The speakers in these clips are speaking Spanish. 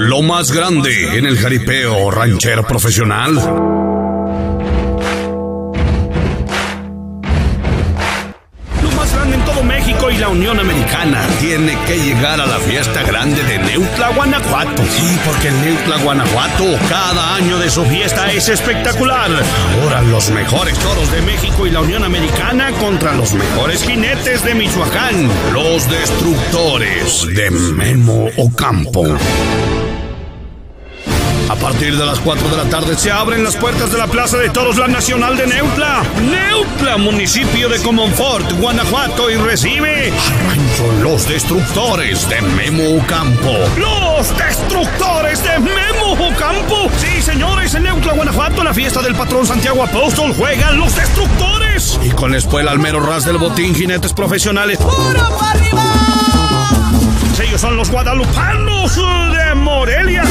Lo más grande en el jaripeo ranchero profesional. Lo más grande en todo México y la Unión Americana tiene que llegar a la fiesta grande de Neutla, Guanajuato. Sí, porque en Neutla, Guanajuato, cada año de su fiesta es espectacular. Ahora los mejores toros de México y la Unión Americana contra los mejores jinetes de Michoacán, los destructores de Memo Ocampo. A partir de las 4 de la tarde se abren las puertas de la Plaza de Toros La Nacional de Neutla. Neutla, municipio de Comonfort, Guanajuato, y recibe a Los Destructores de Memo Ocampo. ¡Los Destructores de Memo Ocampo! Sí, señores, en Neutla, Guanajuato, la fiesta del patrón Santiago Apóstol juegan los Destructores. Y con la espuela al mero ras del botín, jinetes profesionales. ¡Puro para arriba! Ellos son los guadalupanos de Morelia.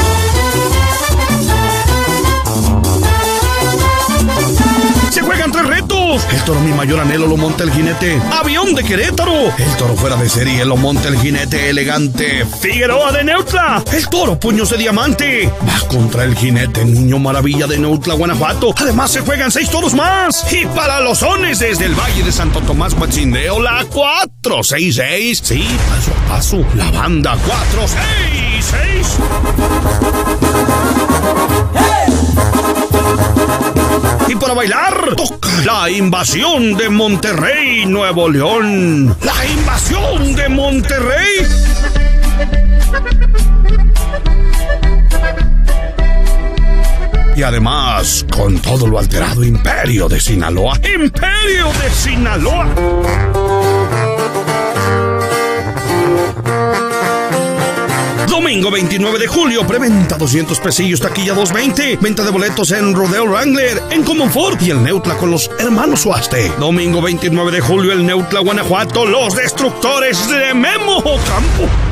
El toro mi mayor anhelo lo monta el jinete. Avión de Querétaro. El toro fuera de serie lo monta el jinete elegante. Figueroa de Neutla. El toro puños de diamante. Va contra el jinete Niño Maravilla de Neutla, Guanajuato. Además se juegan seis toros más. Y para los sones desde el Valle de Santo Tomás Huachindeo, la 466. Sí, paso a paso. La banda 466. Para bailar, la invasión de Monterrey, Nuevo León. La invasión de Monterrey. Y además, con todo lo alterado, Imperio de Sinaloa. Imperio de Sinaloa. Domingo 29 de julio, preventa 200 pesillos, taquilla 220. Venta de boletos en Rodeo Wrangler, en Comonfort y el Neutla con los hermanos Suaste. Domingo 29 de julio, el Neutla, Guanajuato, los destructores de Memo Campo.